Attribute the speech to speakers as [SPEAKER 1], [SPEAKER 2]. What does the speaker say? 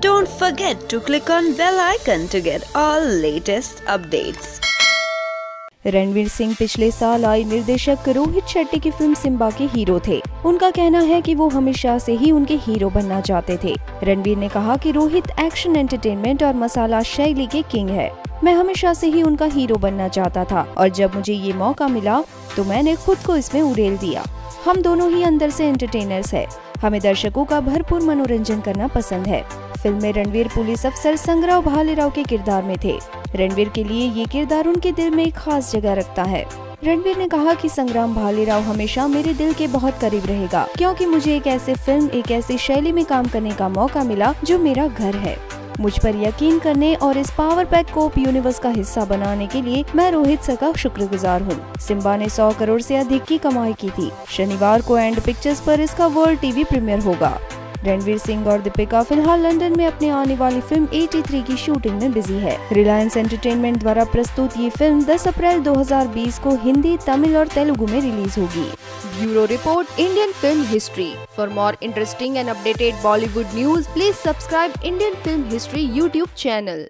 [SPEAKER 1] Don't forget to click on bell icon to get all latest updates.
[SPEAKER 2] Ranveer Singh पिछले साल आई निर्देशक रोहित शेट्टी की फ़िल्म सिम्बा के हीरो थे। उनका कहना है कि वो हमेशा से ही उनके हीरो बनना चाहते थे। रणवीर ने कहा कि रोहित एक्शन एंटरटेनमेंट और मसाला शैली के किंग है। मैं हमेशा से ही उनका हीरो बनना चाहता था और जब मुझे ये मौका मिला तो मैंने खुद को इसमें उड़ेल दिया। हम दोनों ही अंदर से एंटरटेनर्स है। हमें दर्शकों का भरपूर मनोरंजन करना पसंद है। फ़िल्म में रणवीर पुलिस अफसर संग्राव भालेराव के किरदार में थे। रणवीर के लिए ये किरदार उनके दिल में एक खास जगह रखता है। रणवीर ने कहा कि संग्राम भालेराव हमेशा मेरे दिल के बहुत करीब रहेगा, क्योंकि मुझे एक ऐसे फ़िल्म, एक ऐसी शैली में काम करने का मौका मिला, जो मेरा घर है। मुझ पर यकीन करने और इस पावर पैक को यूनिवर्स का हिस्सा बनाने के लिए मैं रोहित सर का शुक्रगुजार हूँ। सिम्बा ने सौ करोड़ ऐसी अधिक की कमाई की थी। शनिवार को एंड पिक्चर्स आरोप इसका वर्ल्ड टीवी प्रीमियर होगा। रणवीर सिंह और दीपिका फ़िलहाल लंदन में अपने आने वाली फ़िल्म 83 की शूटिंग में बिज़ी है। रिलायंस एंटरटेनमेंट द्वारा प्रस्तुत ये फ़िल्म 10 अप्रैल 2020 को हिंदी, तमिल और तेलुगु में रिलीज़ होगी। Bureau report, Indian film history. For more interesting and updated Bollywood news please subscribe Indian film history YouTube channel